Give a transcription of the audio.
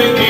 begin.